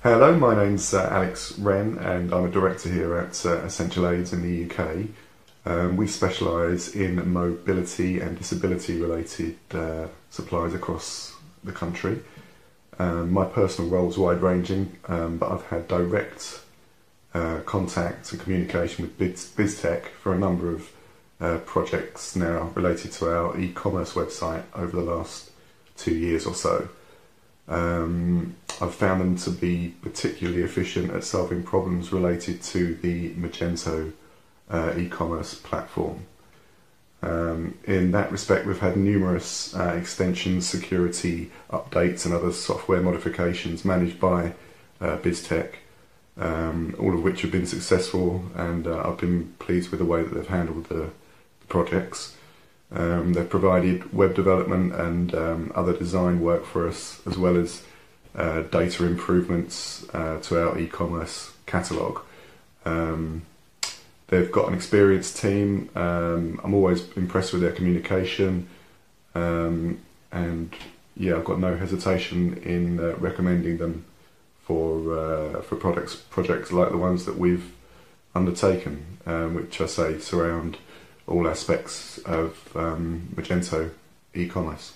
Hello, my name's uh, Alex Wren and I'm a director here at uh, Essential Aids in the UK. Um, we specialise in mobility and disability related uh, supplies across the country. Um, my personal role is wide ranging, um, but I've had direct uh, contact and communication with Biz- BizTech for a number of uh, projects now related to our e commerce website over the last two years or so. Um, I've found them to be particularly efficient at solving problems related to the Magento uh, e-commerce platform. Um, in that respect, we've had numerous uh, extensions, security updates, and other software modifications managed by uh, BizTech, um, all of which have been successful, and uh, I've been pleased with the way that they've handled the, the projects. Um, they've provided web development and um, other design work for us, as well as uh, data improvements uh, to our e-commerce catalog. Um, they've got an experienced team. Um, I'm always impressed with their communication, um, and yeah, I've got no hesitation in uh, recommending them for uh, for products projects like the ones that we've undertaken, um, which I say surround all aspects of um, Magento e-commerce.